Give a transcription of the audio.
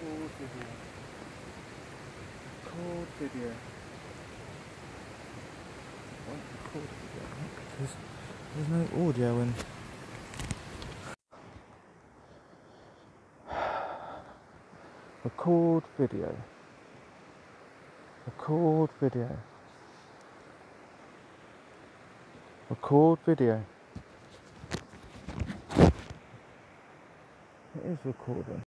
video. Record video. Won't record video because there's no audio in. Record video. Record video. Record video. It is recording.